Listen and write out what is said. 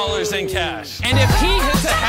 dollars in cash. And if he hits a